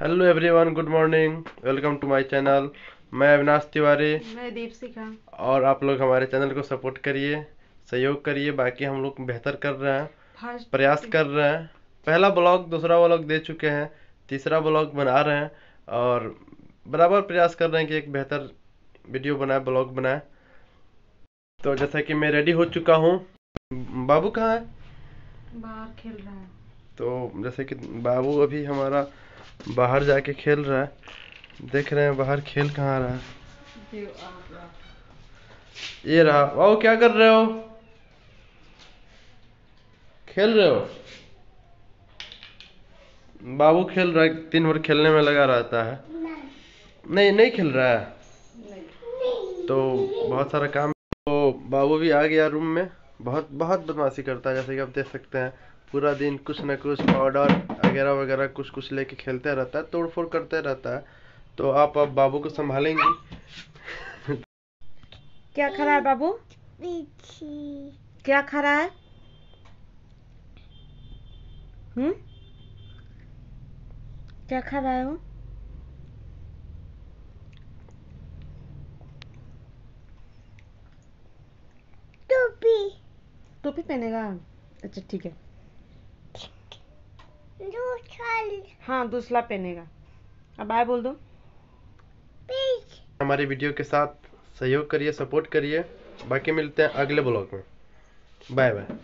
Hello everyone good morning welcome to my channel मैं अविनाश तिवारी। मैं दीपशिखा और आप लोग हमारे चैनल को सपोर्ट करिए सहयोग करिए बाकी हम लोग बेहतर कर रहे हैं प्रयास कर रहे हैं। पहला ब्लॉग दूसरा ब्लॉग दे चुके हैं तीसरा ब्लॉग बना रहे हैं और बराबर प्रयास कर रहे हैं कि एक बेहतर वीडियो बनाए ब्लॉग बनाए। तो जैसा कि मैं रेडी हो चुका हूँ। बाबू कहाँ है? बाहर खेल रहा है। तो जैसे कि बाबू अभी हमारा बाहर जाके खेल रहा है। देख रहे हैं बाहर खेल कहाँ रहा है। ये रहा। बाबू क्या कर रहे हो? खेल रहे हो? बाबू खेल रहा है, दिन भर खेलने में लगा रहता है। नहीं नहीं खेल रहा है? तो बहुत सारा काम तो बाबू भी आ गया रूम में। बहुत बहुत बदमाशी करता है, जैसे कि आप देख सकते हैं। पूरा दिन कुछ ना कुछ पाउडर वगैरह वगैरह कुछ कुछ लेके खेलते रहता है तोड़ फोड़ करते रहता है। तो आप अब बाबू को संभालेंगी। क्या खा रहा है बाबू? क्या खा रहा है? हम्म? क्या खा रहा है? वो टोपी। टोपी पहनेगा। अच्छा ठीक है। हाँ दूसरा पहनेगा। अब बाय बोल दो। हमारे हमारी वीडियो के साथ सहयोग करिए सपोर्ट करिए। बाकी मिलते हैं अगले ब्लॉग में। Bye bye